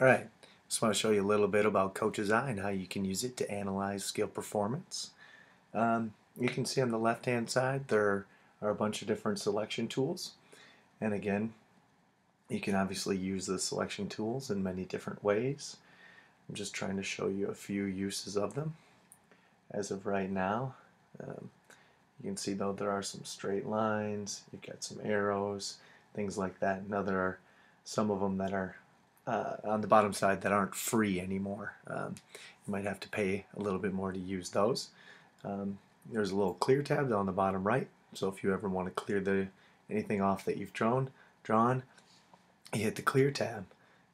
Alright, just want to show you a little bit about Coach's Eye and how you can use it to analyze skill performance. Um, you can see on the left hand side there are a bunch of different selection tools and again you can obviously use the selection tools in many different ways. I'm just trying to show you a few uses of them as of right now. Um, you can see though there are some straight lines, you've got some arrows, things like that. Now there are some of them that are uh, on the bottom side that aren't free anymore. Um, you might have to pay a little bit more to use those. Um, there's a little clear tab on the bottom right, so if you ever want to clear the anything off that you've drawn, drawn, you hit the clear tab.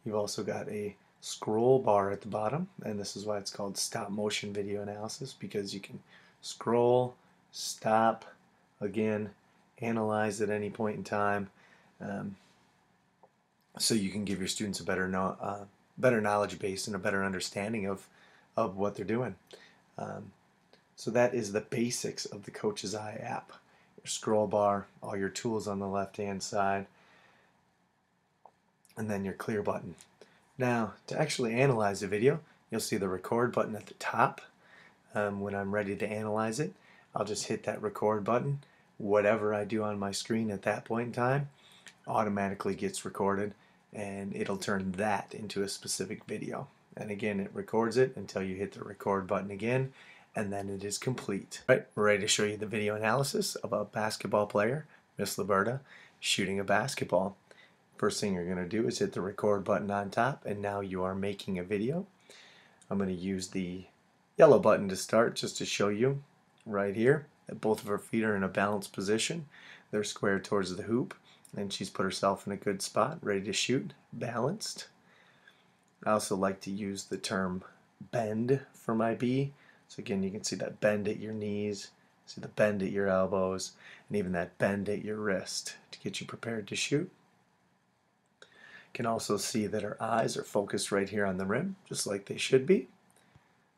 You've also got a scroll bar at the bottom, and this is why it's called stop motion video analysis because you can scroll, stop, again, analyze at any point in time. Um, so you can give your students a better no, uh, better knowledge base and a better understanding of of what they're doing. Um, so that is the basics of the Coach's Eye app. Your scroll bar, all your tools on the left hand side, and then your clear button. Now to actually analyze the video, you'll see the record button at the top. Um, when I'm ready to analyze it, I'll just hit that record button. Whatever I do on my screen at that point in time automatically gets recorded and it'll turn that into a specific video. And again, it records it until you hit the record button again, and then it is complete. All right, we're ready to show you the video analysis of a basketball player, Miss Liberta, shooting a basketball. First thing you're going to do is hit the record button on top, and now you are making a video. I'm going to use the yellow button to start just to show you right here that both of her feet are in a balanced position. They're square towards the hoop and she's put herself in a good spot, ready to shoot, balanced. I also like to use the term bend for my B. So again, you can see that bend at your knees, see the bend at your elbows, and even that bend at your wrist to get you prepared to shoot. You can also see that her eyes are focused right here on the rim, just like they should be.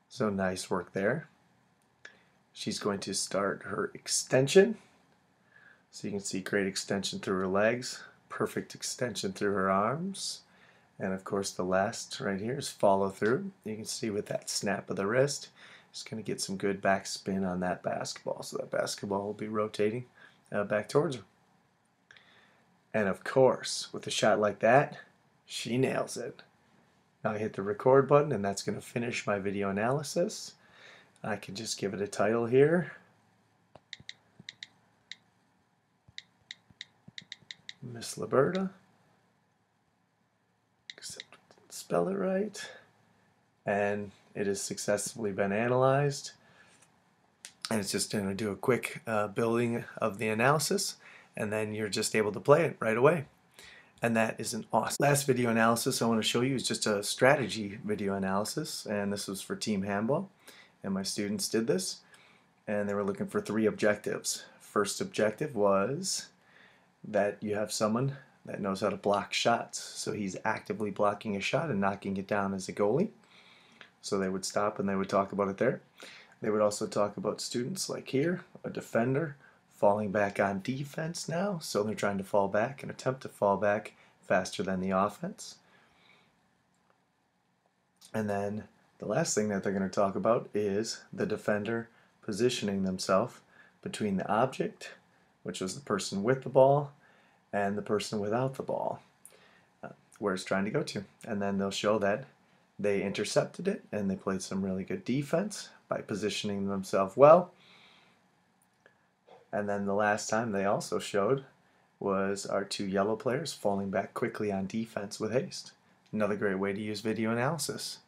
So nice work there. She's going to start her extension. So you can see great extension through her legs, perfect extension through her arms. And of course the last right here is follow through. You can see with that snap of the wrist, just going to get some good back spin on that basketball. So that basketball will be rotating uh, back towards her. And of course, with a shot like that, she nails it. Now I hit the record button and that's going to finish my video analysis. I can just give it a title here. Miss Liberta. Except spell it right. And it has successfully been analyzed. And it's just going to do a quick uh, building of the analysis, and then you're just able to play it right away. And that is an awesome. Last video analysis I want to show you is just a strategy video analysis, and this was for Team Handball. And my students did this, and they were looking for three objectives. First objective was that you have someone that knows how to block shots. So he's actively blocking a shot and knocking it down as a goalie. So they would stop and they would talk about it there. They would also talk about students like here, a defender falling back on defense now. So they're trying to fall back and attempt to fall back faster than the offense. And then the last thing that they're going to talk about is the defender positioning themselves between the object which was the person with the ball, and the person without the ball, uh, where it's trying to go to. And then they'll show that they intercepted it and they played some really good defense by positioning themselves well. And then the last time they also showed was our two yellow players falling back quickly on defense with haste. Another great way to use video analysis.